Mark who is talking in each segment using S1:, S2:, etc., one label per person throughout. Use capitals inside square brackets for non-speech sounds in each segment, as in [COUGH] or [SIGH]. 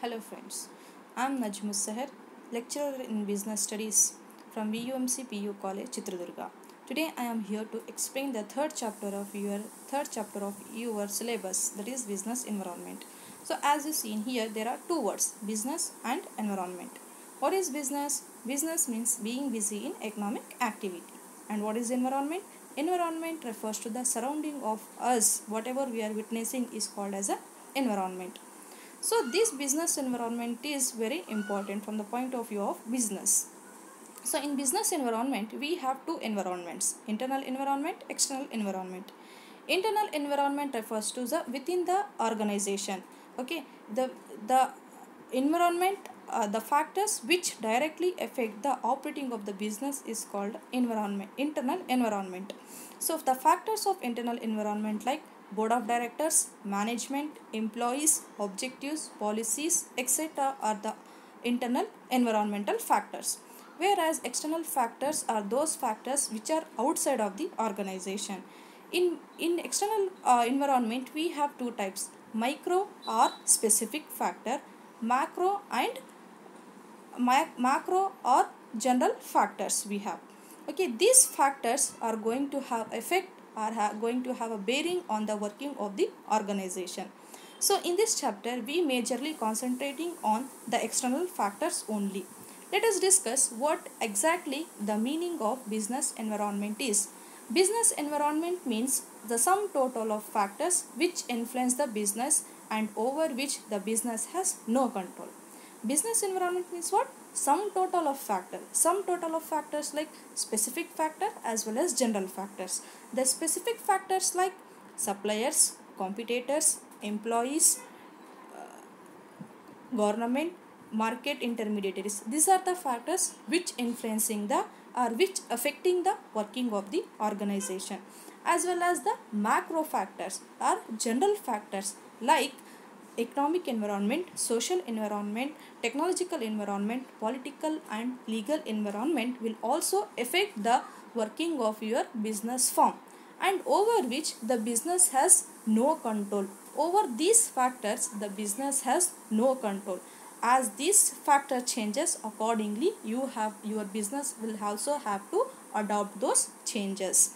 S1: Hello friends, I am Najmus Sahar, lecturer in business studies from VUMC PU College Chitradurga. Today I am here to explain the third chapter of your third chapter of your syllabus that is business environment. So as you see in here there are two words business and environment. What is business? Business means being busy in economic activity. And what is environment? Environment refers to the surrounding of us. Whatever we are witnessing is called as a environment. So this business environment is very important from the point of view of business. So in business environment we have two environments internal environment external environment. Internal environment refers to the within the organization. Okay the the environment uh, the factors which directly affect the operating of the business is called environment internal environment so if the factors of internal environment like board of directors management employees objectives policies etc are the internal environmental factors. Whereas external factors are those factors which are outside of the organization. In in external uh, environment we have two types micro or specific factor macro and macro or general factors we have. Okay these factors are going to have effect are going to have a bearing on the working of the organization. So in this chapter we majorly concentrating on the external factors only. Let us discuss what exactly the meaning of business environment is. Business environment means the sum total of factors which influence the business and over which the business has no control. Business environment means what sum total of factor sum total of factors like specific factor as well as general factors. The specific factors like suppliers competitors employees uh, government market intermediaries. These are the factors which influencing the or which affecting the working of the organization. As well as the macro factors or general factors like economic environment, social environment, technological environment, political and legal environment will also affect the working of your business firm and over which the business has no control. Over these factors the business has no control. As this factor changes accordingly you have your business will also have to adopt those changes.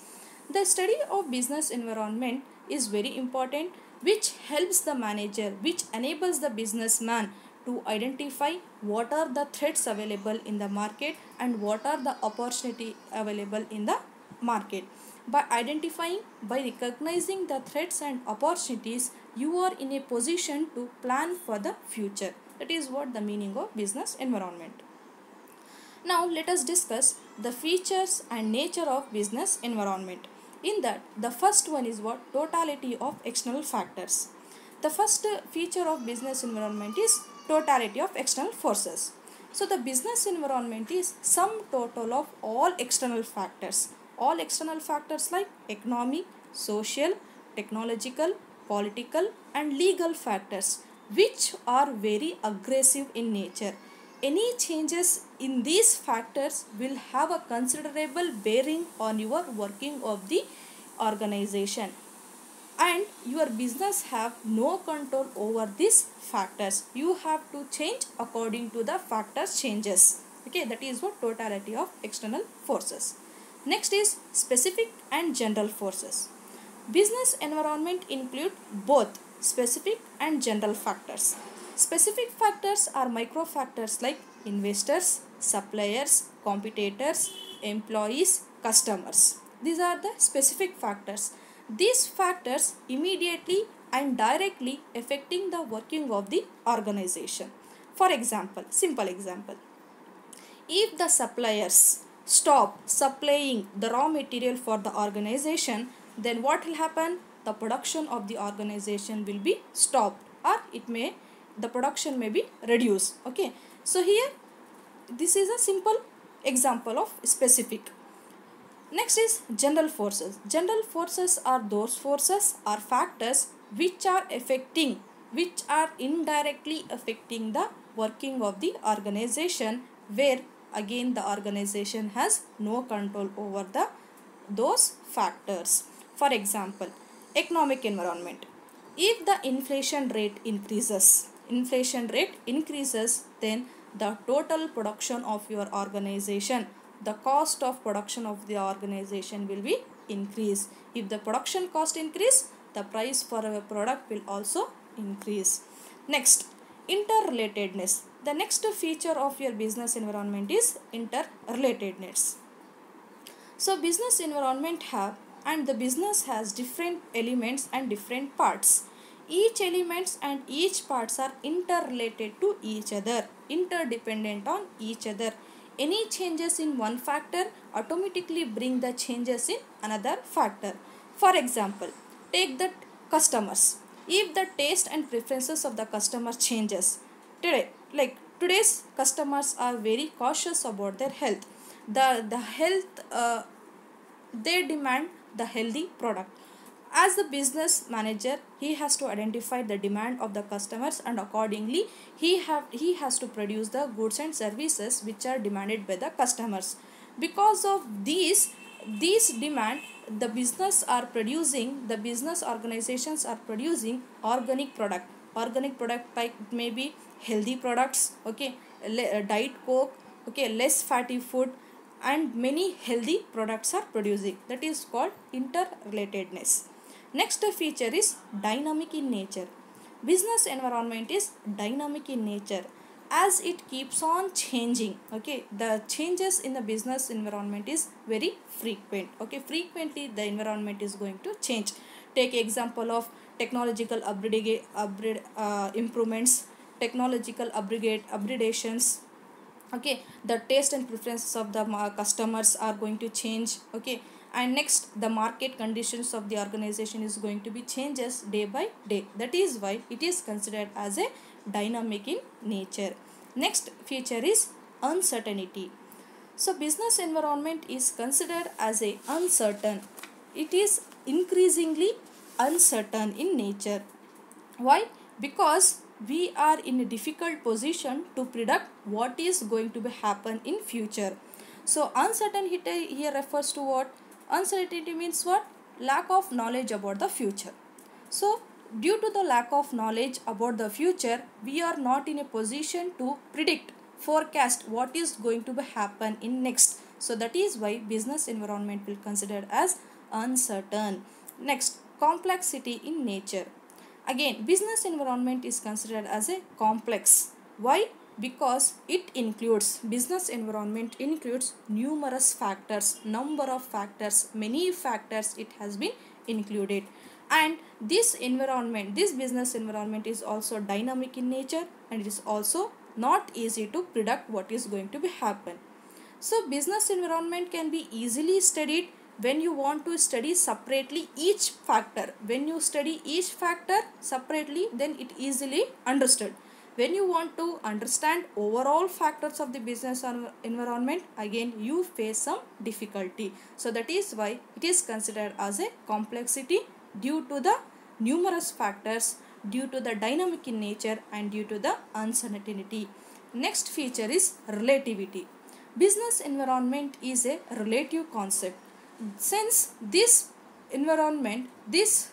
S1: The study of business environment is very important which helps the manager which enables the businessman to identify what are the threats available in the market and what are the opportunity available in the market. By identifying by recognizing the threats and opportunities you are in a position to plan for the future. That is what the meaning of business environment. Now let us discuss the features and nature of business environment in that the first one is what? Totality of external factors. The first feature of business environment is totality of external forces. So the business environment is sum total of all external factors. All external factors like economic social technological political and legal factors which are very aggressive in nature any changes in these factors will have a considerable bearing on your working of the organization. And your business have no control over these factors. You have to change according to the factors changes. Okay that is what totality of external forces. Next is specific and general forces. Business environment include both specific and general factors Specific factors are micro factors like investors, suppliers, competitors, employees, customers. These are the specific factors. These factors immediately and directly affecting the working of the organization. For example, simple example. If the suppliers stop supplying the raw material for the organization, then what will happen? The production of the organization will be stopped or it may the production may be reduced. Okay. So here this is a simple example of specific. Next is general forces. General forces are those forces or factors which are affecting which are indirectly affecting the working of the organization where again the organization has no control over the those factors. For example economic environment. If the inflation rate increases inflation rate increases then the total production of your organization the cost of production of the organization will be increase if the production cost increase the price for a product will also increase. Next interrelatedness. The next feature of your business environment is interrelatedness. So business environment have and the business has different elements and different parts each elements and each parts are interrelated to each other interdependent on each other. Any changes in one factor automatically bring the changes in another factor. For example take the customers. If the taste and preferences of the customer changes today like today's customers are very cautious about their health. The the health uh, they demand the healthy product as the business manager he has to identify the demand of the customers and accordingly he have he has to produce the goods and services which are demanded by the customers. Because of these these demand the business are producing the business organizations are producing organic product. Organic product like maybe healthy products okay uh, diet coke okay less fatty food and many healthy products are producing. That is called interrelatedness next feature is dynamic in nature. Business environment is dynamic in nature as it keeps on changing okay? The changes in the business environment is very frequent okay? Frequently the environment is going to change. Take example of technological upgrade, upgrade uh, improvements technological upgrade upgradations okay? The taste and preferences of the customers are going to change okay and next the market conditions of the organization is going to be changes day by day. That is why it is considered as a dynamic in nature. Next feature is uncertainty. So business environment is considered as a uncertain. It is increasingly uncertain in nature. Why? Because we are in a difficult position to predict what is going to be happen in future. So uncertainty here refers to what uncertainty means what? Lack of knowledge about the future. So due to the lack of knowledge about the future we are not in a position to predict forecast what is going to happen in next. So that is why business environment will considered as uncertain. Next complexity in nature. Again, business environment is considered as a complex. Why? Because it includes, business environment includes numerous factors, number of factors, many factors it has been included. And this environment, this business environment is also dynamic in nature and it is also not easy to predict what is going to be happen. So business environment can be easily studied when you want to study separately each factor when you study each factor separately then it easily understood when you want to understand overall factors of the business environment again you face some difficulty. So that is why it is considered as a complexity due to the numerous factors due to the dynamic in nature and due to the uncertainty. Next feature is relativity. Business environment is a relative concept. Since this environment this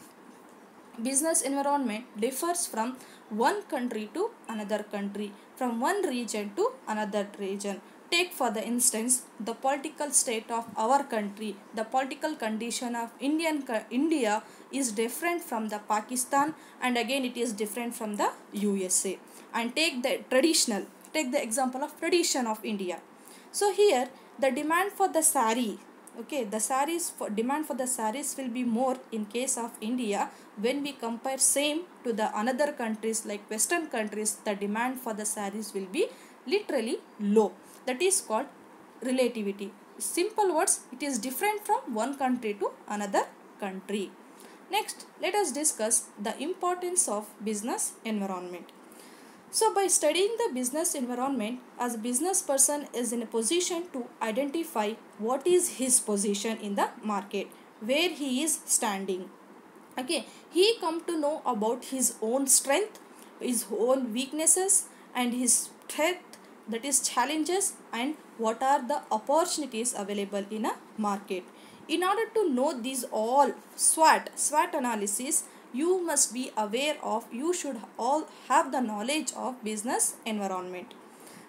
S1: business environment differs from one country to another country from one region to another region. Take for the instance the political state of our country. The political condition of indian india is different from the pakistan and again it is different from the usa and take the traditional take the example of tradition of india. So here the demand for the sari okay the saris for demand for the saris will be more in case of india when we compare same to the another countries like western countries the demand for the saris will be literally low. That is called relativity. Simple words it is different from one country to another country. Next let us discuss the importance of business environment so by studying the business environment, as a business person is in a position to identify what is his position in the market, where he is standing. Okay, he come to know about his own strength, his own weaknesses and his strength that is challenges and what are the opportunities available in a market. In order to know these all SWOT, SWOT analysis, you must be aware of you should all have the knowledge of business environment.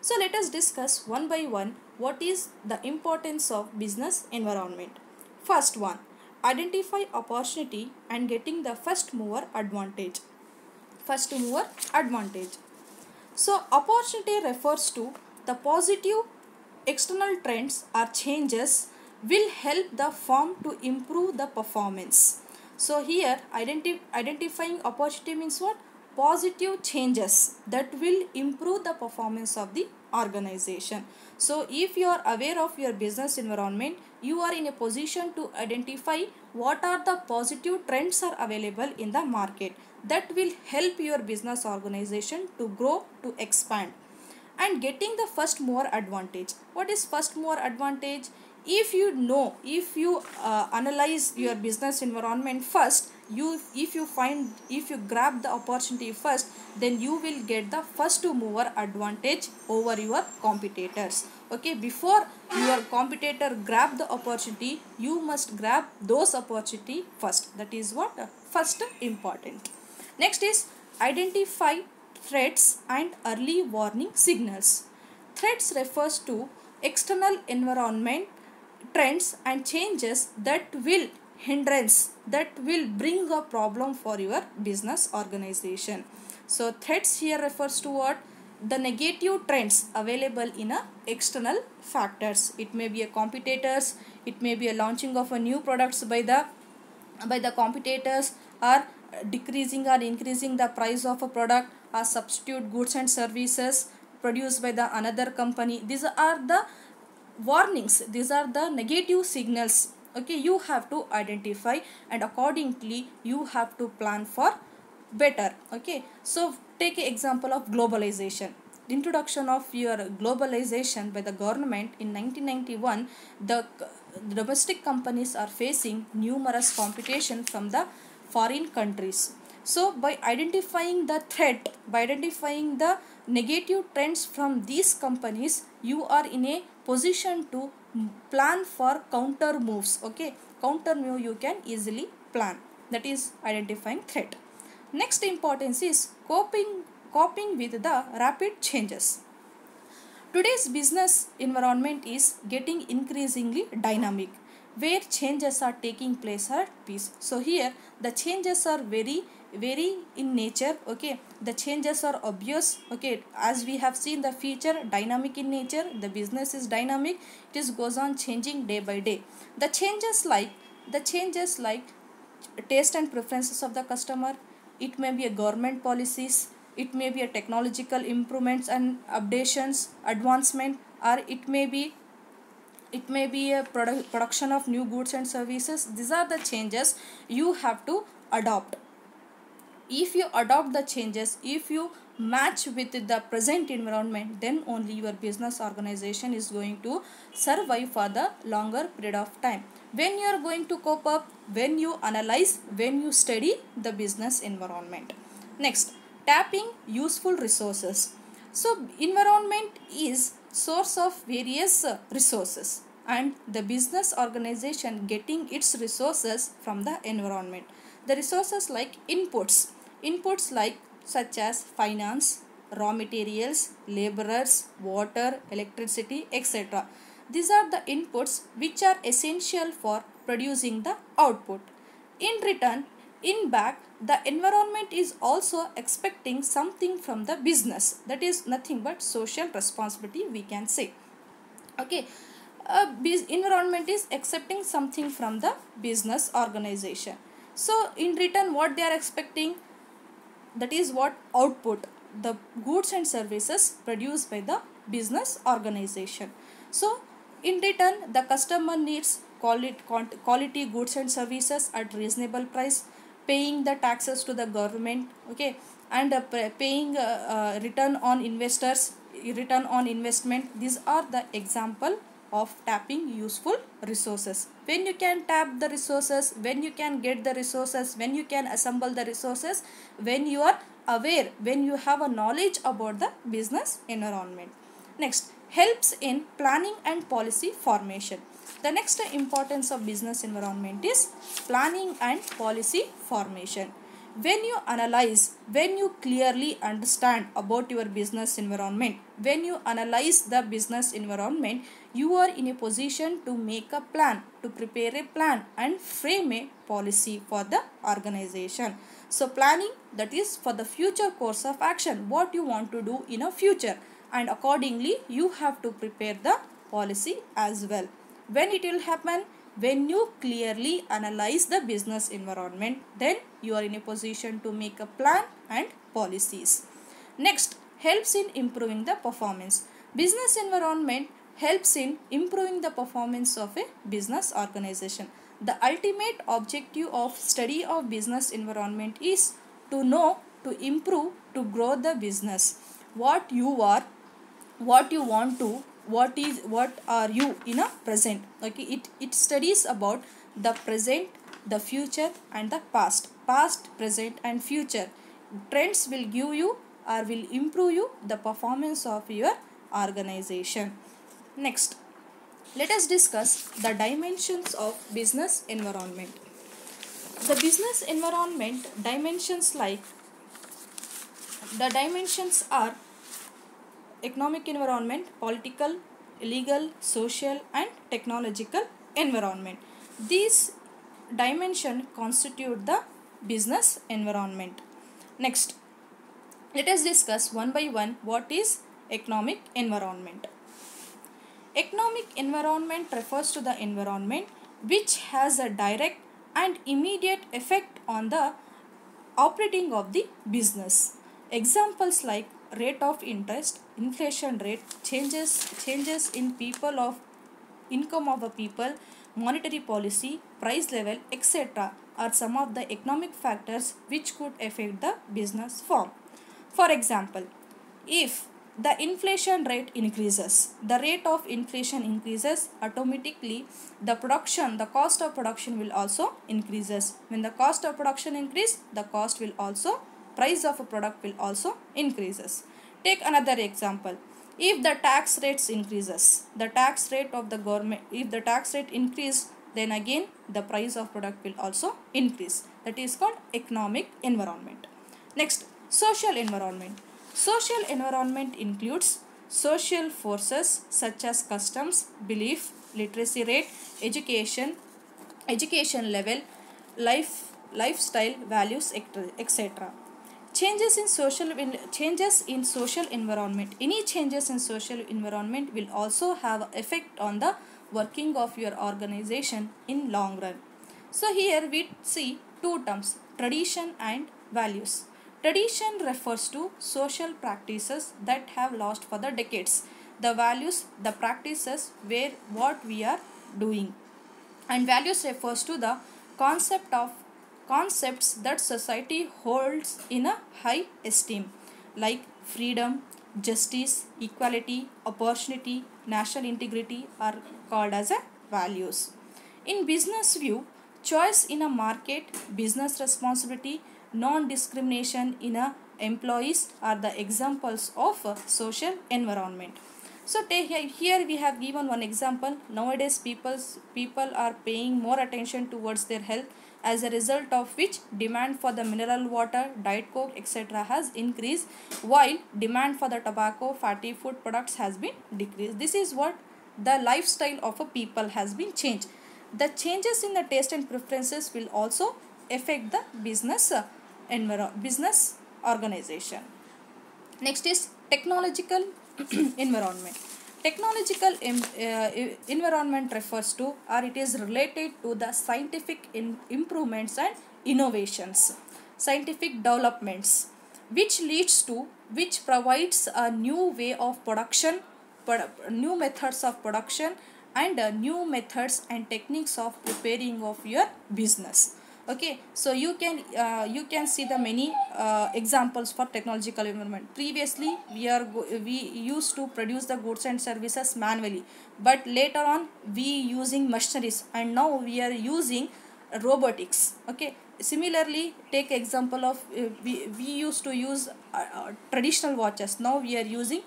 S1: So let us discuss one by one what is the importance of business environment. First one identify opportunity and getting the first mover advantage. First mover advantage. So opportunity refers to the positive external trends or changes will help the firm to improve the performance. So here identi- identifying opportunity means what? Positive changes that will improve the performance of the organization. So if you are aware of your business environment, you are in a position to identify what are the positive trends are available in the market that will help your business organization to grow to expand and getting the first mover advantage what is first mover advantage if you know if you uh, analyze your business environment first you if you find if you grab the opportunity first then you will get the first mover advantage over your competitors. Okay before your competitor grab the opportunity you must grab those opportunity first. That is what uh, first important. Next is identify threats and early warning signals. Threats refers to external environment trends and changes that will hindrance that will bring a problem for your business organization. So threats here refers to what? The negative trends available in a external factors. It may be a competitors, it may be a launching of a new products by the by the competitors or decreasing or increasing the price of a product or substitute goods and services produced by the another company these are the warnings. These are the negative signals. Okay you have to identify and accordingly you have to plan for better. Okay so take example of globalization. Introduction of your globalization by the government in 1991 the domestic companies are facing numerous competition from the foreign countries. So by identifying the threat by identifying the negative trends from these companies you are in a position to plan for counter moves okay? Counter move you can easily plan. That is identifying threat. Next importance is coping coping with the rapid changes. Today's business environment is getting increasingly dynamic where changes are taking place at peace. So here the changes are very very in nature okay? The changes are obvious okay? As we have seen the feature dynamic in nature the business is dynamic it is goes on changing day by day. The changes like the changes like taste and preferences of the customer it may be a government policies it may be a technological improvements and updations advancement or it may be it may be a produ- production of new goods and services. These are the changes you have to adopt if you adopt the changes if you match with the present environment then only your business organization is going to survive for the longer period of time. When you are going to cope up when you analyze when you study the business environment. Next tapping useful resources. So environment is source of various resources and the business organization getting its resources from the environment. The resources like inputs inputs like such as finance raw materials laborers water electricity etc these are the inputs which are essential for producing the output. In return in back the environment is also expecting something from the business. That is nothing but social responsibility we can say. Okay a environment is accepting something from the business organization. So in return what they are expecting that is what output the goods and services produced by the business organization. So in return the customer needs quality, quality goods and services at reasonable price paying the taxes to the government okay? And uh, paying uh, uh, return on investors return on investment. These are the example of tapping useful resources. When you can tap the resources when you can get the resources when you can assemble the resources when you are aware when you have a knowledge about the business environment. Next helps in planning and policy formation. The next importance of business environment is planning and policy formation. When you analyze when you clearly understand about your business environment when you analyze the business environment you are in a position to make a plan to prepare a plan and frame a policy for the organization. So planning that is for the future course of action what you want to do in a future. And accordingly you have to prepare the policy as well. When it will happen when you clearly analyze the business environment then you are in a position to make a plan and policies. Next helps in improving the performance. Business environment helps in improving the performance of a business organization. The ultimate objective of study of business environment is to know to improve to grow the business. What you are what you want to what is what are you in a present? Okay it it studies about the present the future and the past. Past present and future. Trends will give you or will improve you the performance of your organization. Next let us discuss the dimensions of business environment. The business environment dimensions like the dimensions are economic environment, political, legal, social and technological environment. These dimension constitute the business environment. Next, let us discuss one by one what is economic environment. Economic environment refers to the environment which has a direct and immediate effect on the operating of the business. Examples like rate of interest, inflation rate, changes changes in people of income of a people, monetary policy, price level, etc. are some of the economic factors which could affect the business form. For example, if the inflation rate increases, the rate of inflation increases automatically the production, the cost of production will also increases. When the cost of production increase, the cost will also price of a product will also increases. Take another example. If the tax rates increases, the tax rate of the government, if the tax rate increase, then again the price of product will also increase. That is called economic environment. Next, social environment. Social environment includes social forces such as customs, belief, literacy rate, education, education level, life, lifestyle, values, etc changes in social changes in social environment. Any changes in social environment will also have effect on the working of your organization in long run. So here we see two terms tradition and values. Tradition refers to social practices that have lost for the decades. The values the practices where what we are doing. And values refers to the concept of concepts that society holds in a high esteem like freedom, justice, equality, opportunity, national integrity are called as a values. In business view, choice in a market, business responsibility, non-discrimination in a employees are the examples of social environment. So here we have given one example. Nowadays people people are paying more attention towards their health as a result of which demand for the mineral water, diet coke etc. has increased while demand for the tobacco, fatty food products has been decreased. This is what the lifestyle of a people has been changed. The changes in the taste and preferences will also affect the business uh, business organization. Next is technological [CLEARS THROAT] environment. Technological uh, environment refers to or it is related to the scientific improvements and innovations, scientific developments which leads to, which provides a new way of production, new methods of production and uh, new methods and techniques of preparing of your business okay so you can uh, you can see the many uh, examples for technological environment. Previously we are we used to produce the goods and services manually but later on we using machineries and now we are using robotics. Okay similarly take example of uh, we, we used to use uh, uh, traditional watches. Now we are using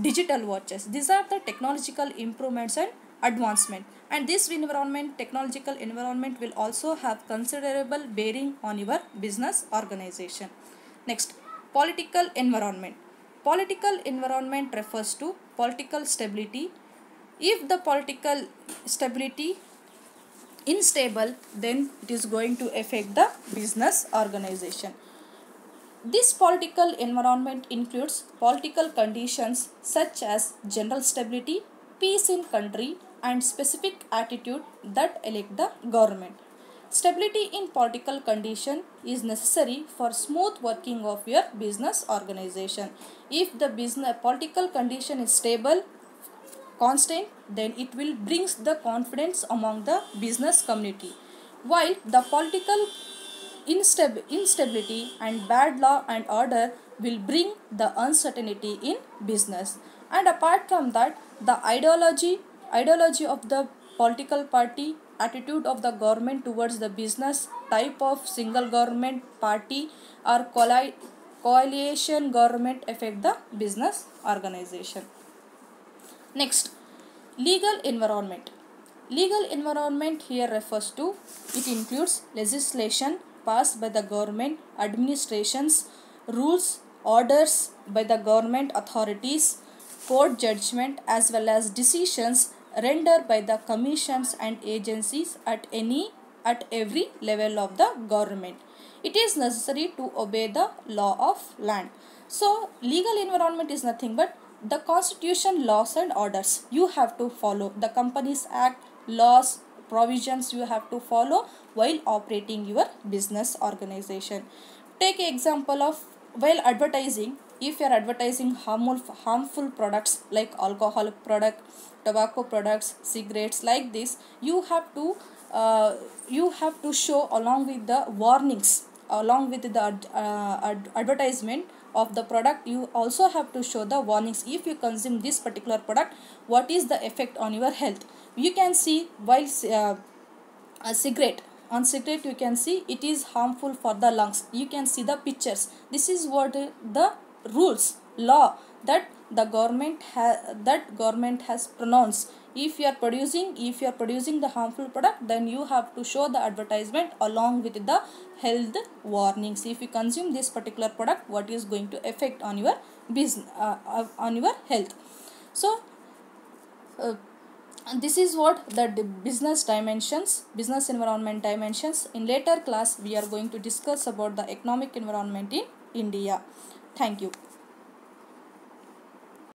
S1: digital watches. These are the technological improvements and advancement. And this environment technological environment will also have considerable bearing on your business organization. Next political environment. Political environment refers to political stability. If the political stability unstable then it is going to affect the business organization. This political environment includes political conditions such as general stability peace in country and specific attitude that elect the government. Stability in political condition is necessary for smooth working of your business organization. If the business political condition is stable constant then it will brings the confidence among the business community. While the political instab- instability and bad law and order will bring the uncertainty in business. And apart from that the ideology ideology of the political party attitude of the government towards the business type of single government party or coali- coalition government affect the business organization Next, legal environment. Legal environment here refers to it includes legislation passed by the government, administrations, rules, orders by the government authorities, court judgment as well as decisions rendered by the commissions and agencies at any at every level of the government. It is necessary to obey the law of land. So legal environment is nothing but the constitution laws and orders you have to follow the companies act laws provisions you have to follow while operating your business organization take example of while advertising if you are advertising harmful harmful products like alcoholic product tobacco products cigarettes like this you have to uh, you have to show along with the warnings along with the uh, ad- advertisement of the product you also have to show the warnings. If you consume this particular product what is the effect on your health? You can see while uh, a cigarette on cigarette you can see it is harmful for the lungs. You can see the pictures. This is what the rules law that the government has that government has pronounced. If you are producing if you are producing the harmful product then you have to show the advertisement along with the health warnings. If you consume this particular product what is going to affect on your business uh, uh, on your health? So uh, this is what the business dimensions business environment dimensions. In later class we are going to discuss about the economic environment in india thank you